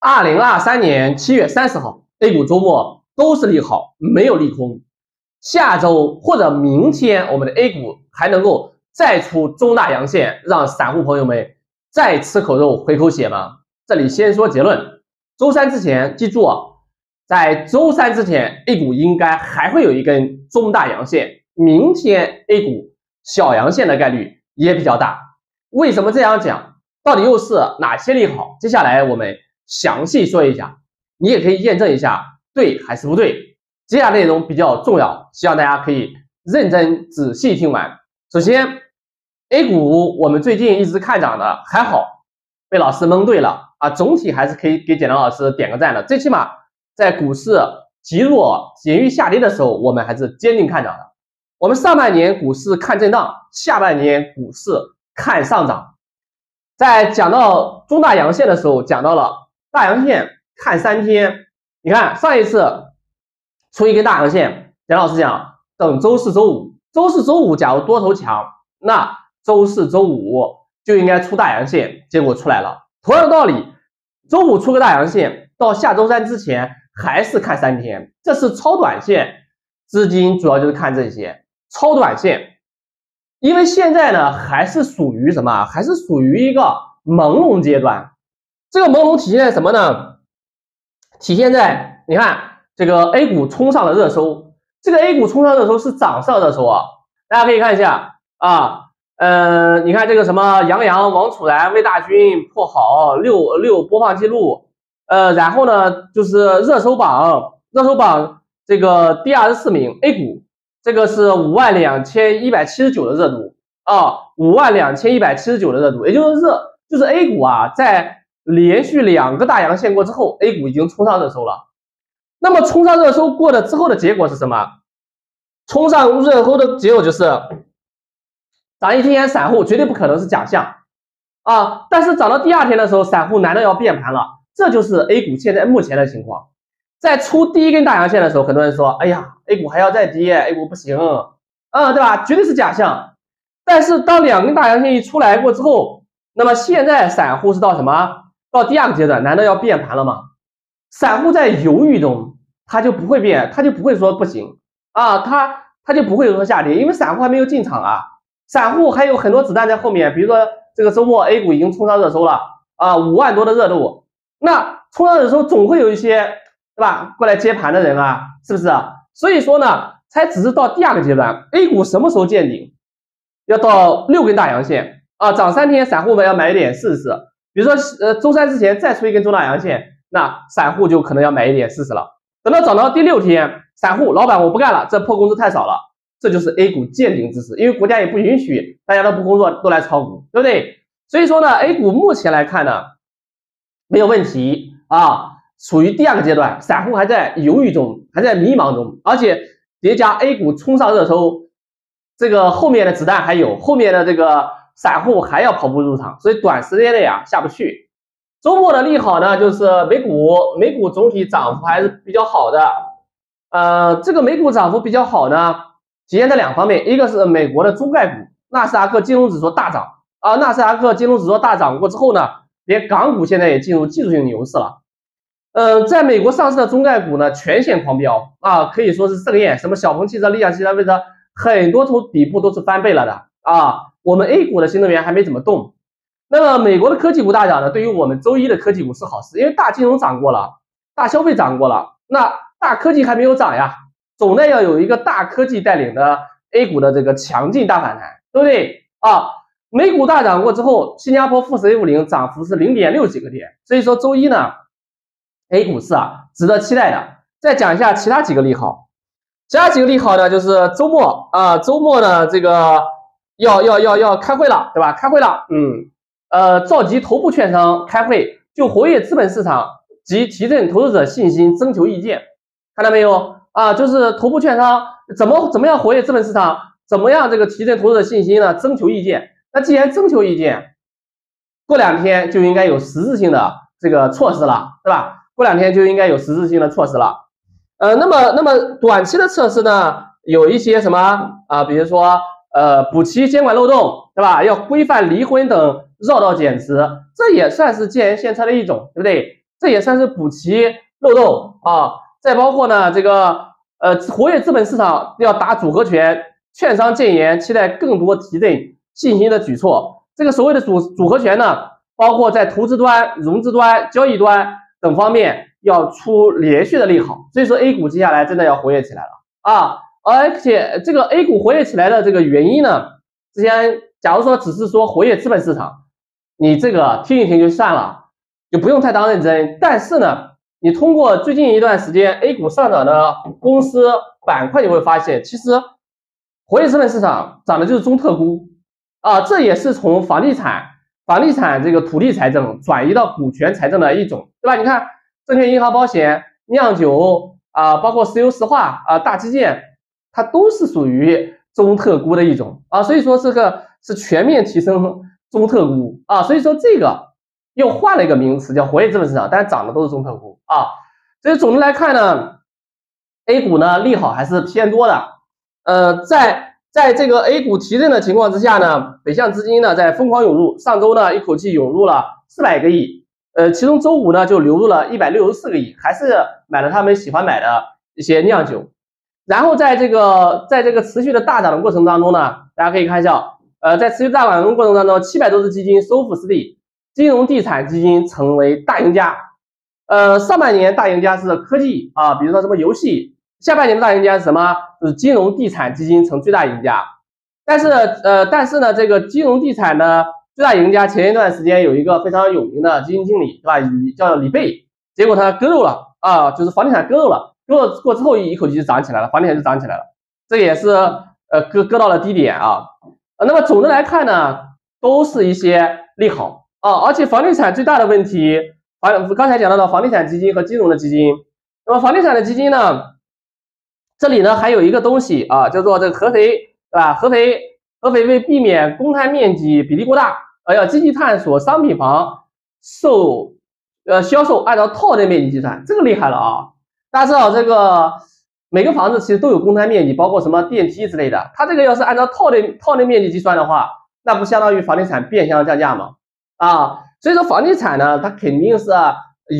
二零二三年七月三十号，A 股周末都是利好，没有利空。下周或者明天，我们的 A 股还能够再出中大阳线，让散户朋友们再吃口肉回口血吗？这里先说结论：周三之前，记住啊，在周三之前，A 股应该还会有一根中大阳线。明天 A 股小阳线的概率也比较大。为什么这样讲？到底又是哪些利好？接下来我们详细说一下，你也可以验证一下对还是不对。接下来内容比较重要，希望大家可以认真仔细听完。首先，A 股我们最近一直看涨的还好，被老师蒙对了啊，总体还是可以给简章老师点个赞的。最起码在股市极弱、咸鱼下跌的时候，我们还是坚定看涨的。我们上半年股市看震荡，下半年股市看上涨。在讲到中大阳线的时候，讲到了大阳线看三天。你看上一次。出一根大阳线，简老师讲，等周四周五，周四周五假如多头强，那周四周五就应该出大阳线，结果出来了。同样的道理，周五出个大阳线，到下周三之前还是看三天，这是超短线，资金主要就是看这些超短线，因为现在呢还是属于什么？还是属于一个朦胧阶段。这个朦胧体现在什么呢？体现在你看。这个 A 股冲上了热搜，这个 A 股冲上热搜是涨上热搜啊，大家可以看一下啊，呃，你看这个什么杨洋、王楚然、魏大勋破好六六播放记录，呃，然后呢就是热搜榜，热搜榜这个第二十四名 A 股，这个是五万两千一百七十九的热度啊，五万两千一百七十九的热度，也就是热，就是 A 股啊，在连续两个大阳线过之后，A 股已经冲上热搜了。那么冲上热搜过了之后的结果是什么？冲上热搜的结果就是涨一天，散户绝对不可能是假象啊！但是涨到第二天的时候，散户难道要变盘了？这就是 A 股现在目前的情况。在出第一根大阳线的时候，很多人说：“哎呀，A 股还要再跌，A 股不行，嗯，对吧？绝对是假象。”但是当两根大阳线一出来过之后，那么现在散户是到什么？到第二个阶段，难道要变盘了吗？散户在犹豫中，他就不会变，他就不会说不行啊，他他就不会说下跌，因为散户还没有进场啊，散户还有很多子弹在后面，比如说这个周末 A 股已经冲上热搜了啊，五万多的热度，那冲上热搜总会有一些对吧过来接盘的人啊，是不是？所以说呢，才只是到第二个阶段，A 股什么时候见顶？要到六根大阳线啊，涨三天，散户们要买一点试试，比如说呃周三之前再出一根中大阳线。那散户就可能要买一点试试了。等到涨到第六天，散户老板我不干了，这破工资太少了，这就是 A 股见顶之时。因为国家也不允许大家都不工作都来炒股，对不对？所以说呢，A 股目前来看呢，没有问题啊，处于第二个阶段，散户还在犹豫中，还在迷茫中，而且叠加 A 股冲上热搜，这个后面的子弹还有，后面的这个散户还要跑步入场，所以短时间内啊下不去。周末的利好呢，就是美股，美股总体涨幅还是比较好的。呃，这个美股涨幅比较好呢，体现在两方面，一个是美国的中概股，纳斯达克金融指数大涨啊，纳斯达克金融指数大涨过之后呢，连港股现在也进入技术性牛市了。嗯，在美国上市的中概股呢，全线狂飙啊，可以说是盛宴，什么小鹏汽车、理想汽车、为车，很多从底部都是翻倍了的啊。我们 A 股的新能源还没怎么动。那么美国的科技股大涨呢，对于我们周一的科技股是好事，因为大金融涨过了，大消费涨过了，那大科技还没有涨呀，总得要有一个大科技带领的 A 股的这个强劲大反弹，对不对啊？美股大涨过之后，新加坡富时 A 五零涨幅是零点六几个点，所以说周一呢，A 股是啊值得期待的。再讲一下其他几个利好，其他几个利好呢，就是周末啊，周末呢这个要要要要开会了，对吧？开会了，嗯。呃，召集头部券商开会，就活跃资本市场及提振投资者信心，征求意见。看到没有啊？就是头部券商怎么怎么样活跃资本市场，怎么样这个提振投资者信心呢？征求意见。那既然征求意见，过两天就应该有实质性的这个措施了，对吧？过两天就应该有实质性的措施了。呃，那么那么短期的测试呢，有一些什么啊？比如说呃，补齐监管漏洞，对吧？要规范离婚等。绕道减持，这也算是建言献策的一种，对不对？这也算是补齐漏洞啊。再包括呢，这个呃活跃资本市场要打组合拳，券商建言期待更多提振信心的举措。这个所谓的组组合拳呢，包括在投资端、融资端、交易端等方面要出连续的利好。所以说 A 股接下来真的要活跃起来了啊！而且这个 A 股活跃起来的这个原因呢，之前假如说只是说活跃资本市场。你这个听一听就算了，就不用太当认真。但是呢，你通过最近一段时间 A 股上涨的公司板块，你会发现，其实活跃资本市场涨的就是中特估啊，这也是从房地产、房地产这个土地财政转移到股权财政的一种，对吧？你看，证券、银行、保险、酿酒啊，包括石油石化啊、大基建，它都是属于中特估的一种啊。所以说，这个是全面提升。中特估啊，所以说这个又换了一个名词，叫活跃资本市场，但是涨的都是中特估啊。所以总的来看呢，A 股呢利好还是偏多的。呃，在在这个 A 股提振的情况之下呢，北向资金呢在疯狂涌入，上周呢一口气涌入了四百个亿，呃，其中周五呢就流入了一百六十四个亿，还是买了他们喜欢买的一些酿酒。然后在这个在这个持续的大涨的过程当中呢，大家可以看一下。呃，在持续大涨的过程当中，七百多只基金收复失地，金融地产基金成为大赢家。呃，上半年大赢家是科技啊，比如说什么游戏；下半年的大赢家是什么？是金融地产基金成最大赢家。但是，呃，但是呢，这个金融地产的最大赢家前一段时间有一个非常有名的基金经理，对吧？叫李贝，结果他割肉了啊，就是房地产割肉了，割了过之后一口气就涨起来了，房地产就涨起来了，这也是呃割割到了低点啊。那么总的来看呢，都是一些利好啊，而且房地产最大的问题，房刚才讲到的房地产基金和金融的基金，那么房地产的基金呢，这里呢还有一个东西啊，叫做这个合肥，对吧？合肥合肥为避免公摊面积比例过大，呃，要积极探索商品房售呃销售按照套内面积计算，这个厉害了啊！大家知道这个。每个房子其实都有公摊面积，包括什么电梯之类的。它这个要是按照套内套内面积计算的话，那不相当于房地产变相降价吗？啊，所以说房地产呢，它肯定是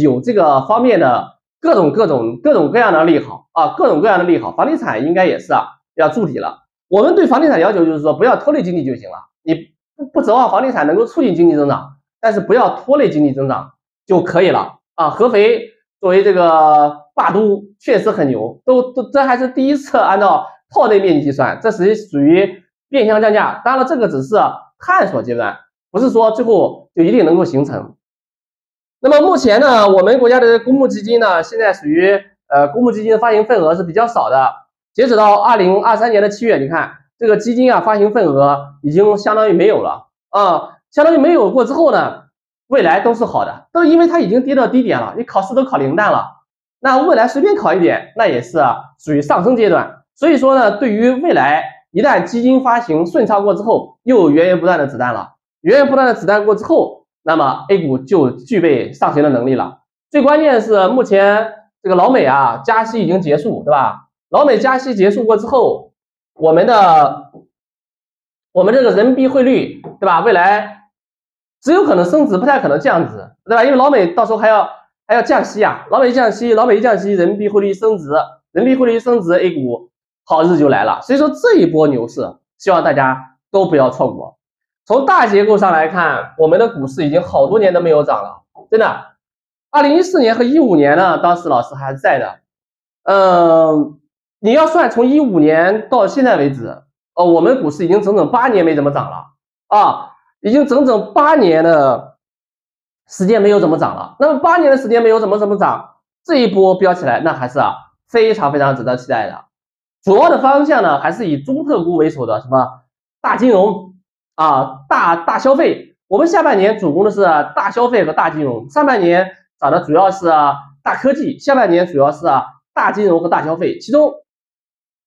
有这个方面的各种各种各种各样的利好啊，各种各样的利好。房地产应该也是啊，要筑底了。我们对房地产要求就是说，不要拖累经济就行了。你不不指望房地产能够促进经济增长，但是不要拖累经济增长就可以了啊。合肥作为这个。霸都确实很牛，都都这还是第一次按照套内面积计算，这属于属于变相降价。当然了，这个只是探索阶段，不是说最后就一定能够形成。那么目前呢，我们国家的公募基金呢，现在属于呃公募基金的发行份额是比较少的。截止到二零二三年的七月，你看这个基金啊发行份额已经相当于没有了啊，相当于没有过之后呢，未来都是好的，都因为它已经跌到低点了，你考试都考零蛋了。那未来随便考一点，那也是属于上升阶段。所以说呢，对于未来一旦基金发行顺畅过之后，又源源不断的子弹了。源源不断的子弹过之后，那么 A 股就具备上行的能力了。最关键是目前这个老美啊加息已经结束，对吧？老美加息结束过之后，我们的我们这个人民币汇率，对吧？未来只有可能升值，不太可能降值，对吧？因为老美到时候还要。还要降息啊！老美一降息，老美一降息，人民币汇率升值，人民币汇率升值，A 股好日子就来了。所以说这一波牛市，希望大家都不要错过。从大结构上来看，我们的股市已经好多年都没有涨了，真的。二零一四年和一五年呢，当时老师还在的。嗯，你要算从一五年到现在为止，哦，我们股市已经整整八年没怎么涨了啊，已经整整八年的。时间没有怎么涨了，那么八年的时间没有怎么怎么涨，这一波飙起来，那还是啊非常非常值得期待的。主要的方向呢，还是以中特估为首的什么大金融啊、大大消费。我们下半年主攻的是大消费和大金融，上半年涨的主要是大科技，下半年主要是大金融和大消费。其中，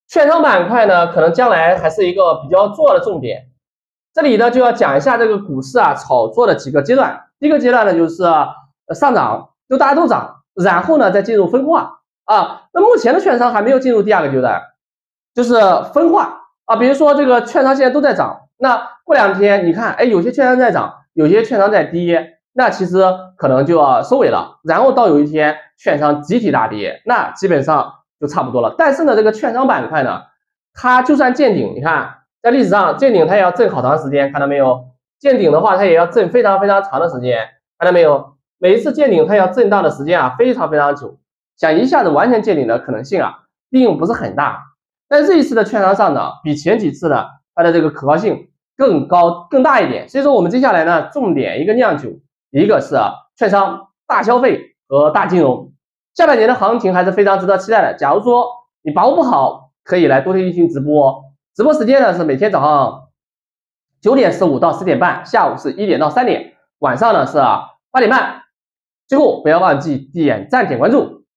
券商板块呢，可能将来还是一个比较重要的重点。这里呢，就要讲一下这个股市啊炒作的几个阶段。第一个阶段呢，就是上涨，就大家都涨，然后呢再进入分化啊。那目前的券商还没有进入第二个阶段，就是分化啊。比如说这个券商现在都在涨，那过两天你看，哎，有些券商在涨，有些券商在跌，那其实可能就要收尾了。然后到有一天券商集体大跌，那基本上就差不多了。但是呢，这个券商板块呢，它就算见顶，你看在历史上见顶它也要震好长时间，看到没有？见顶的话它也要震非常非常长的时间，看到没有？每一次见顶它要震荡的时间啊非常非常久，想一下子完全见顶的可能性啊并不是很大。但这一次的券商上涨比前几次呢，它的这个可靠性更高更大一点。所以说我们接下来呢，重点一个酿酒，一个是券商、大消费和大金融。下半年的行情还是非常值得期待的。假如说你把握不好，可以来多听一听直播。直播时间呢是每天早上九点十五到十点半，下午是一点到三点，晚上呢是八点半。最后不要忘记点赞点关注。